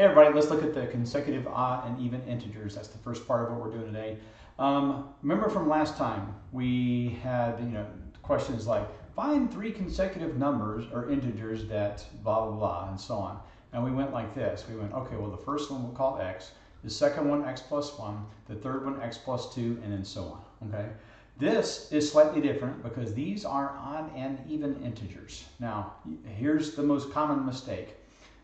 Hey everybody, let's look at the consecutive odd and even integers. That's the first part of what we're doing today. Um, remember from last time, we had, you know, questions like, find three consecutive numbers or integers that blah, blah, blah, and so on. And we went like this. We went, okay, well, the first one we'll call x, the second one x plus 1, the third one x plus 2, and then so on, okay? This is slightly different because these are odd and even integers. Now, here's the most common mistake.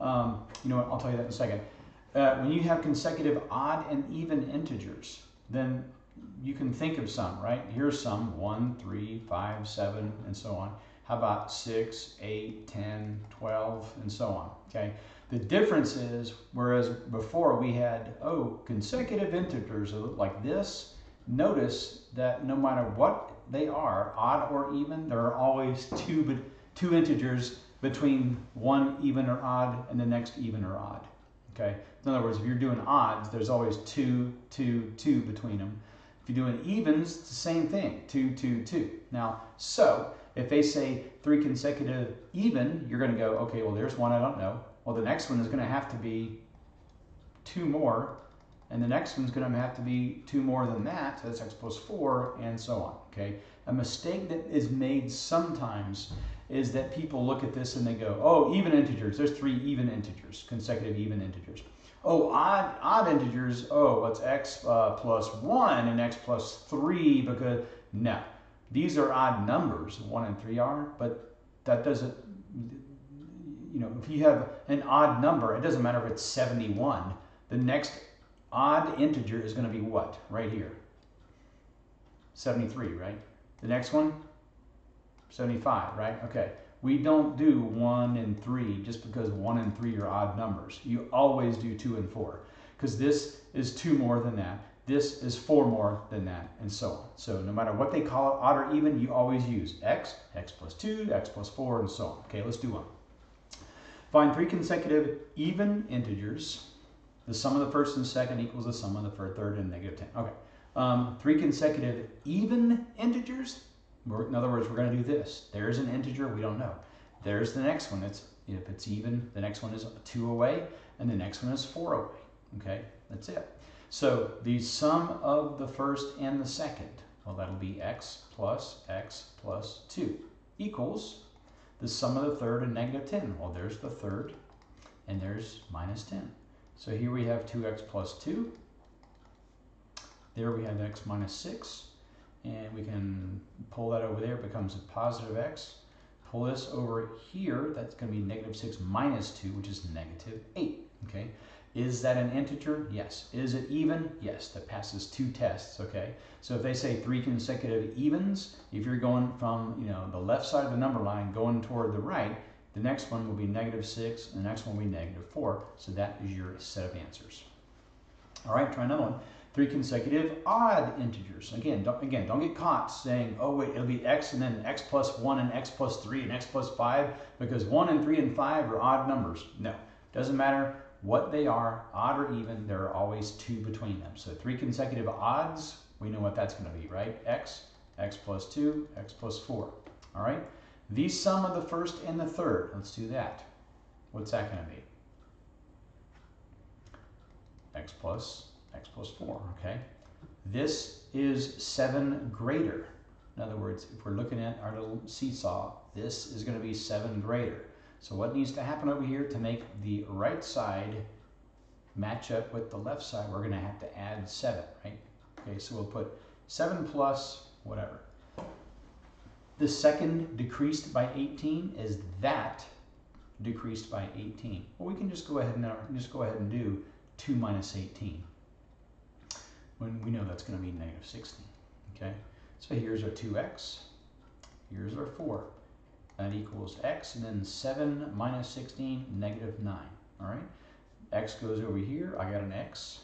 Um, you know what, I'll tell you that in a second. Uh, when you have consecutive odd and even integers, then you can think of some, right? Here's some, 1, 3, 5, 7, and so on. How about 6, 8, 10, 12, and so on, okay? The difference is, whereas before we had, oh, consecutive integers like this, notice that no matter what they are, odd or even, there are always two, but two integers between one even or odd and the next even or odd. Okay. In other words, if you're doing odds, there's always two, two, two between them. If you're doing evens, it's the same thing, two, two, two. Now, so if they say three consecutive even, you're going to go, okay, well, there's one I don't know. Well, the next one is going to have to be two more, and the next one's going to have to be two more than that, so that's x plus four, and so on. Okay. A mistake that is made sometimes is that people look at this and they go, oh, even integers, there's three even integers, consecutive even integers. Oh, odd, odd integers, oh, what's x uh, plus 1 and x plus 3 because, no. These are odd numbers, 1 and 3 are, but that doesn't, you know, if you have an odd number, it doesn't matter if it's 71, the next odd integer is going to be what? Right here. 73, right? The next one, 75, right? Okay. We don't do 1 and 3 just because 1 and 3 are odd numbers. You always do 2 and 4 because this is 2 more than that. This is 4 more than that, and so on. So no matter what they call it, odd or even, you always use x, x plus 2, x plus 4, and so on. Okay, let's do one. Find three consecutive even integers. The sum of the first and second equals the sum of the third and negative 10. Okay. Um, three consecutive even integers in other words, we're going to do this. There's an integer, we don't know. There's the next one. It's If it's even, the next one is 2 away, and the next one is 4 away. Okay, that's it. So the sum of the first and the second, well, that'll be x plus x plus 2 equals the sum of the third and negative 10. Well, there's the third, and there's minus 10. So here we have 2x plus 2. There we have x minus 6 and we can pull that over there, becomes a positive x. Pull this over here, that's going to be negative 6 minus 2, which is negative 8. Okay, Is that an integer? Yes. Is it even? Yes, that passes two tests. Okay, So if they say three consecutive evens, if you're going from you know the left side of the number line going toward the right, the next one will be negative 6, and the next one will be negative 4. So that is your set of answers. All right, try another one three consecutive odd integers. Again, don't, again, don't get caught saying, oh wait, it'll be x and then x plus 1 and x plus 3 and x plus 5 because 1 and 3 and 5 are odd numbers. No, doesn't matter what they are, odd or even, there are always two between them. So three consecutive odds, we know what that's going to be, right? x, x plus 2, x plus 4. All right? The sum of the first and the third, let's do that. What's that going to be? x plus x plus 4, okay? This is 7 greater. In other words, if we're looking at our little seesaw, this is going to be 7 greater. So what needs to happen over here to make the right side match up with the left side, we're going to have to add 7, right? Okay, so we'll put 7 plus whatever. The second decreased by 18 is that decreased by 18. Well, we can just go ahead and just go ahead and do 2 minus 18 when we know that's going to be negative 16. Okay, so here's our 2x, here's our 4. That equals x, and then 7 minus 16, negative 9. All right, x goes over here, I got an x.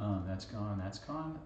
Um, that's gone, that's gone.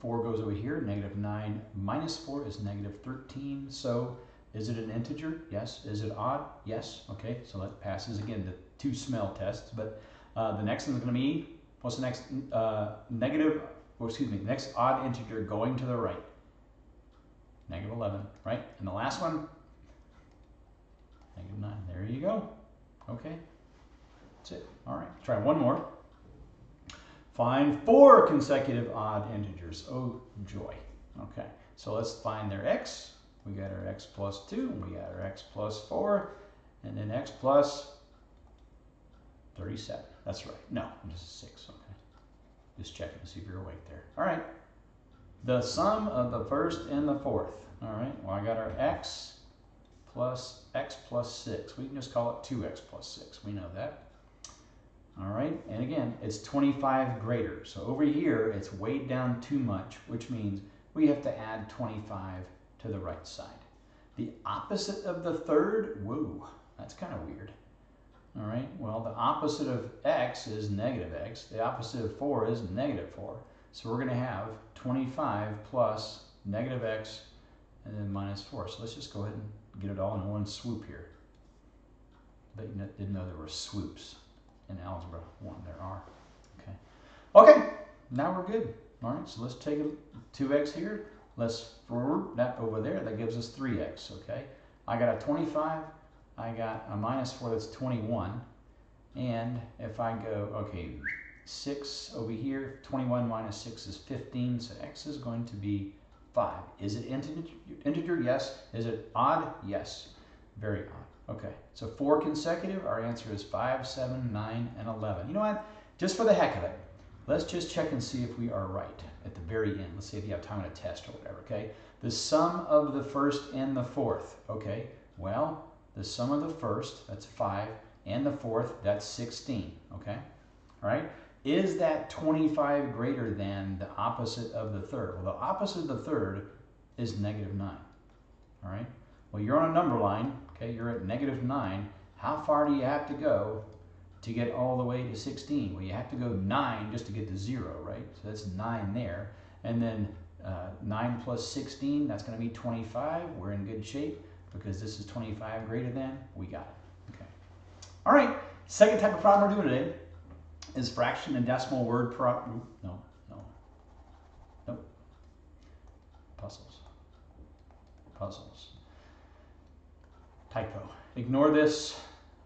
4 goes over here, negative 9 minus 4 is negative 13. So is it an integer? Yes. Is it odd? Yes. Okay, so that passes again the two smell tests. But uh, the next one is going to be What's the next uh, negative, or excuse me, next odd integer going to the right? Negative 11, right? And the last one, negative 9. There you go. Okay. That's it. All right, try one more. Find four consecutive odd integers. Oh, joy. Okay, so let's find their x. We got our x plus 2, we got our x plus 4, and then x plus 37. That's right. No, just a 6. Okay. Just checking to see if you're awake there. All right. The sum of the first and the fourth. All right. Well, I got our x plus x plus 6. We can just call it 2x plus 6. We know that. All right. And again, it's 25 greater. So over here, it's weighed down too much, which means we have to add 25 to the right side. The opposite of the third, whoa, that's kind of weird. All right, well, the opposite of x is negative x. The opposite of 4 is negative 4. So we're going to have 25 plus negative x and then minus 4. So let's just go ahead and get it all in one swoop here. But you didn't know there were swoops in Algebra 1. There are. Okay. Okay, now we're good. All right, so let's take 2x here. Let's forward that over there. That gives us 3x, okay? I got a 25 I got a minus 4 that's 21. And if I go, okay, 6 over here, 21 minus 6 is 15, so x is going to be 5. Is it integer? integer? Yes. Is it odd? Yes. Very odd. Okay, so 4 consecutive, our answer is 5, 7, 9, and 11. You know what? Just for the heck of it, let's just check and see if we are right at the very end. Let's see if you have time to test or whatever, okay? The sum of the first and the fourth, okay? Well, the sum of the first, that's 5, and the fourth, that's 16, okay? All right? Is that 25 greater than the opposite of the third? Well, the opposite of the third is negative 9, all right? Well, you're on a number line, okay? You're at negative 9. How far do you have to go to get all the way to 16? Well, you have to go 9 just to get to 0, right? So that's 9 there. And then uh, 9 plus 16, that's going to be 25. We're in good shape because this is 25 greater than, we got it. Okay. All right, second type of problem we're doing today is fraction and decimal word problem. No, no, nope. Puzzles. Puzzles. Typo. Ignore this.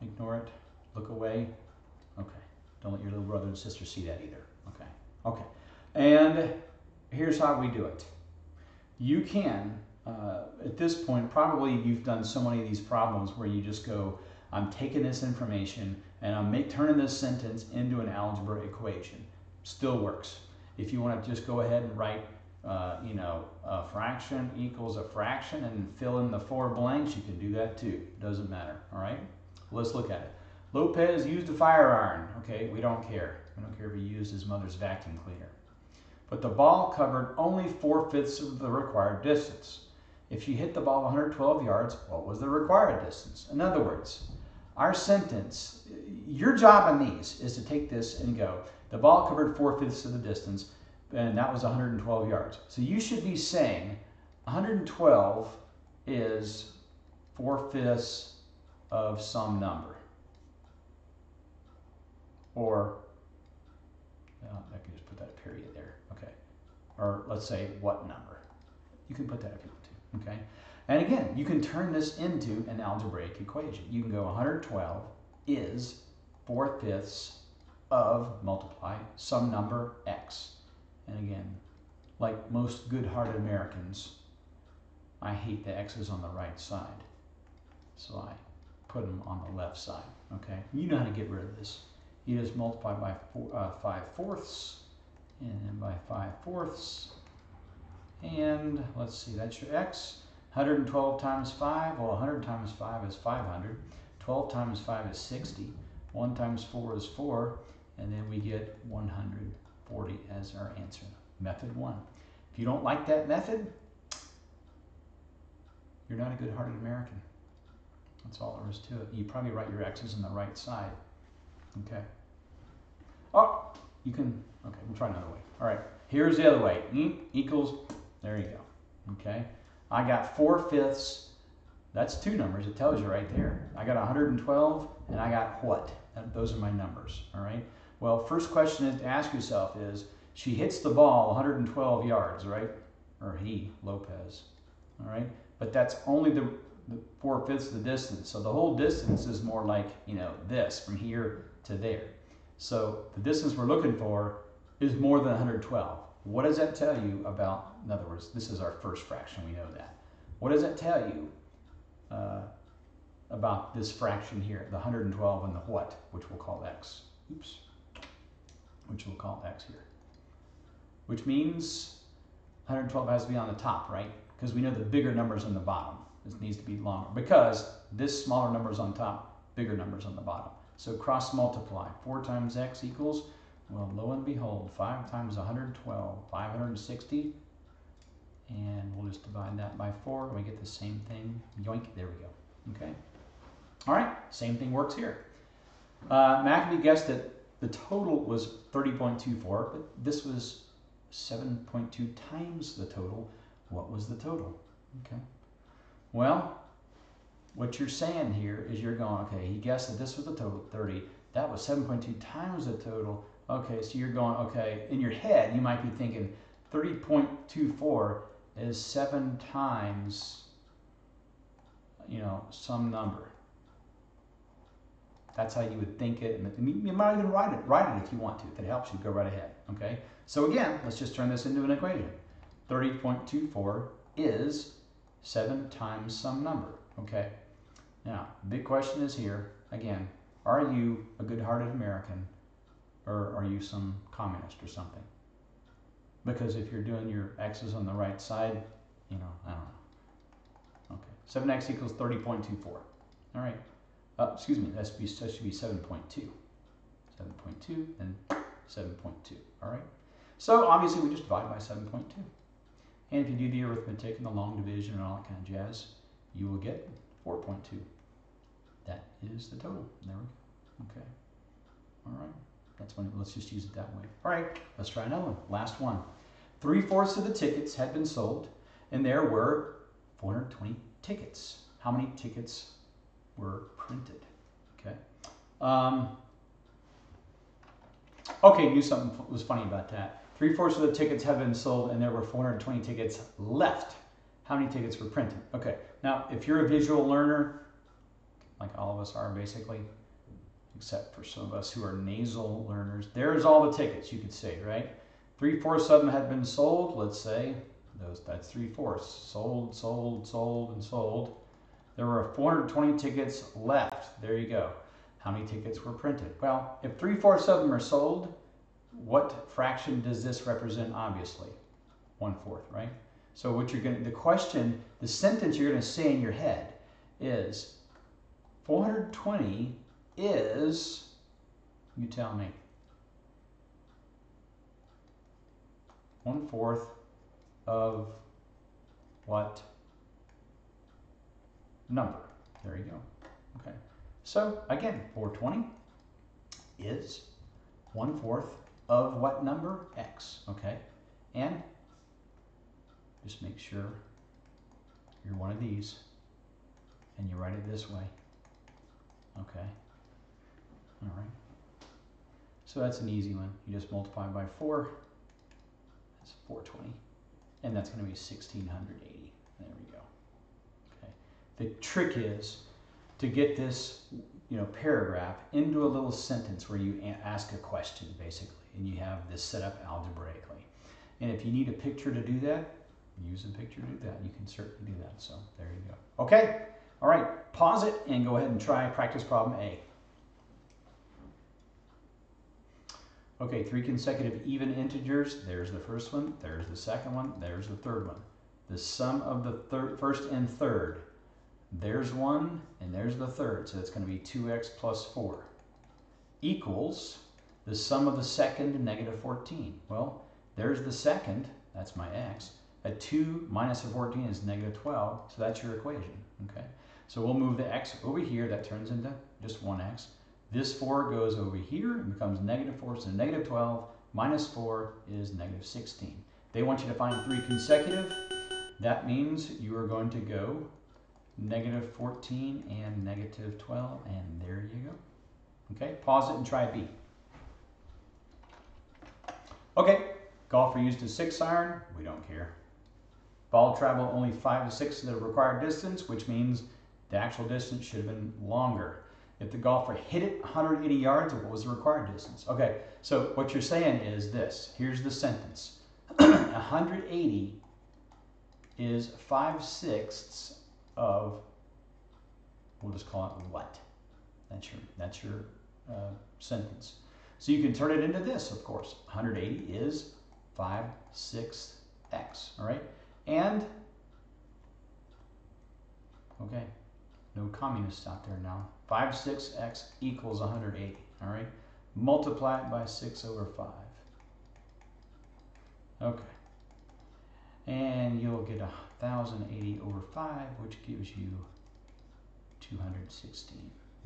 Ignore it. Look away. Okay. Don't let your little brother and sister see that either. Okay. Okay. And here's how we do it. You can uh, at this point, probably you've done so many of these problems where you just go, I'm taking this information and I'm make, turning this sentence into an algebra equation. Still works. If you want to just go ahead and write, uh, you know, a fraction equals a fraction and fill in the four blanks, you can do that too. Doesn't matter. All right. Let's look at it. Lopez used a five iron. Okay, we don't care. We don't care if he used his mother's vacuum cleaner. But the ball covered only four fifths of the required distance. If she hit the ball 112 yards, what was the required distance? In other words, our sentence, your job on these is to take this and go, the ball covered four fifths of the distance, and that was 112 yards. So you should be saying 112 is four fifths of some number. Or, I can just put that period there. Okay. Or let's say what number. You can put that if you okay? And again, you can turn this into an algebraic equation. You can go 112 is 4 fifths of multiply some number x. And again, like most good-hearted Americans, I hate the x's on the right side. So I put them on the left side, okay? You know how to get rid of this. You just multiply by four, uh, 5 fourths, and then by 5 fourths, and let's see, that's your x. 112 times 5, well 100 times 5 is 500. 12 times 5 is 60. 1 times 4 is 4. And then we get 140 as our answer. Method 1. If you don't like that method, you're not a good-hearted American. That's all there is to it. You probably write your x's on the right side. Okay. Oh, you can, okay, we'll try another way. All right, here's the other way. E equals there you go. Okay. I got 4 fifths. That's two numbers. It tells you right there. I got 112 and I got what? Those are my numbers. All right. Well, first question to ask yourself is she hits the ball 112 yards, right? Or he, Lopez. All right. But that's only the the four fifths of the distance. So the whole distance is more like, you know, this from here to there. So the distance we're looking for is more than 112. What does that tell you about, in other words, this is our first fraction, we know that. What does that tell you uh, about this fraction here, the 112 and the what, which we'll call x? Oops. Which we'll call x here. Which means 112 has to be on the top, right? Because we know the bigger number's on the bottom. This needs to be longer because this smaller number is on top, bigger number's on the bottom. So cross multiply. 4 times x equals, well, lo and behold, 5 times 112, 560. And we'll just divide that by 4 and we get the same thing. Yoink, there we go. Okay. All right, same thing works here. Uh, McAfee guessed that the total was 30.24, but this was 7.2 times the total. What was the total? Okay. Well, what you're saying here is you're going, okay, he guessed that this was the total, 30. That was 7.2 times the total. Okay, so you're going, okay, in your head, you might be thinking 30.24 is seven times, you know, some number. That's how you would think it. You might even write it. Write it if you want to. If it helps you, go right ahead. Okay. So again, let's just turn this into an equation. 30.24 is 7 times some number. Okay. Now, big question is here, again, are you a good-hearted American or are you some communist or something? Because if you're doing your x's on the right side, you know, I don't know. Okay. 7x equals 30.24. All right. Uh, excuse me, that should be, that should be 7.2. 7.2 and 7.2, all right? So obviously we just divide by 7.2. And if you do the arithmetic and the long division and all that kind of jazz, you will get 4.2. That is the total. There we go. Okay. All right. That's when, let's just use it that way. All right, let's try another one. Last one. Three fourths of the tickets had been sold, and there were 420 tickets. How many tickets were printed. Okay. Um, okay, knew something was funny about that. Three fourths of the tickets have been sold, and there were 420 tickets left. How many tickets were printed? Okay. Now, if you're a visual learner, like all of us are basically, except for some of us who are nasal learners, there's all the tickets you could say, right? Three fourths of them had been sold, let's say. Those that's three fourths. Sold, sold, sold, and sold. There were 420 tickets left. There you go. How many tickets were printed? Well, if three-fourths of them are sold, what fraction does this represent, obviously? One-fourth, right? So what you're going to, the question, the sentence you're going to say in your head is 420 is, you tell me, one-fourth of what number. There you go. Okay. So again, 420 is 1 fourth of what number? X. Okay. And just make sure you're one of these and you write it this way. Okay. So that's an easy one. You just multiply by 4. That's 420. And that's going to be 1680. There we go. The trick is to get this you know, paragraph into a little sentence where you ask a question, basically, and you have this set up algebraically. And if you need a picture to do that, use a picture to do that. You can certainly do that. So there you go. Okay. All right. Pause it and go ahead and try practice problem A. Okay, three consecutive even integers. There's the first one. There's the second one. There's the third one. The sum of the third, first and third there's one, and there's the third, so it's going to be 2x plus 4 equals the sum of the second negative 14. Well, there's the second, that's my x. A 2 minus a 14 is negative 12, so that's your equation, okay? So we'll move the x over here, that turns into just 1x. This 4 goes over here and becomes negative 4, so negative 12 minus 4 is negative 16. They want you to find three consecutive. That means you are going to go negative 14 and negative 12, and there you go. Okay, pause it and try B. Okay, golfer used a six iron, we don't care. Ball traveled only five to 6 of the required distance, which means the actual distance should have been longer. If the golfer hit it 180 yards, what was the required distance? Okay, so what you're saying is this. Here's the sentence. 180 is 5 sixths of, we'll just call it what? That's your, that's your uh, sentence. So you can turn it into this, of course. 180 is 5 sixths x, all right? And, okay, no communists out there now. 5 6x equals 180, all right? Multiply it by 6 over 5. Okay. And you'll get 1,080 over 5, which gives you 216.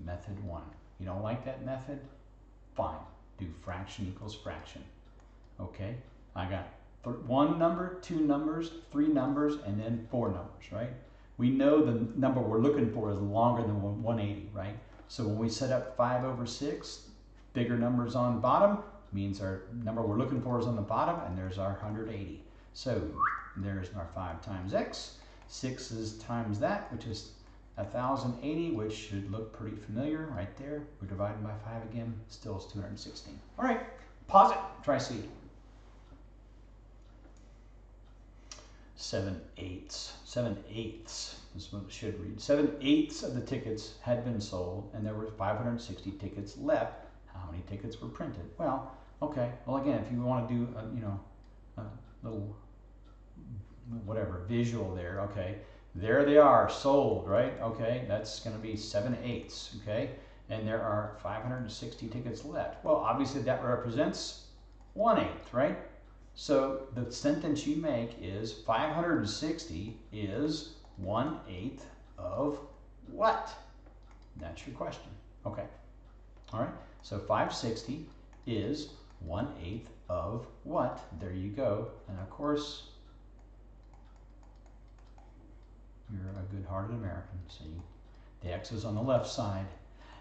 Method 1. You don't like that method? Fine. Do fraction equals fraction. Okay? I got one number, two numbers, three numbers, and then four numbers, right? We know the number we're looking for is longer than 180, right? So when we set up 5 over 6, bigger numbers on bottom means our number we're looking for is on the bottom, and there's our 180. So there's our 5 times x. 6 is times that, which is 1080, which should look pretty familiar right there. We're dividing by 5 again, still is 216. All right, pause it, try C. 7 eighths. 7 eighths is what it should read. 7 eighths of the tickets had been sold, and there were 560 tickets left. How many tickets were printed? Well, okay. Well, again, if you want to do, a, you know, a little whatever visual there, okay. There they are, sold, right? Okay, that's going to be 7 eighths, okay? And there are 560 tickets left. Well, obviously that represents one eighth, right? So the sentence you make is 560 is 1 eighth of what? That's your question. Okay. All right. So 560 is 1 eighth of what? There you go. And of course, you're a good-hearted American. See, the X is on the left side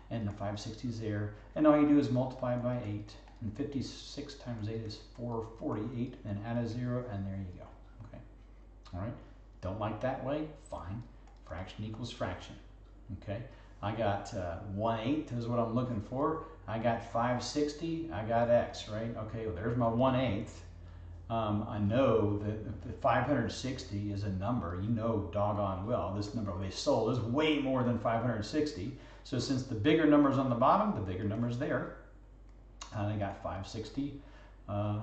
and the 560 is there. And all you do is multiply by 8 and 56 times 8 is 448, and add a 0, and there you go. Okay. All right. Don't like that way? Fine. Fraction equals fraction. Okay. I got uh, 1 8 is what I'm looking for. I got 560. I got x, right? Okay, well, there's my 1 8. Um, I know that the 560 is a number. You know doggone well this number they sold is way more than 560. So since the bigger number's on the bottom, the bigger number's there. And I got 560 uh,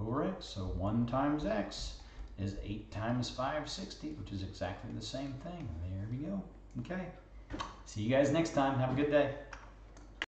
over x. So 1 times x is 8 times 560, which is exactly the same thing. There we go. Okay. See you guys next time. Have a good day.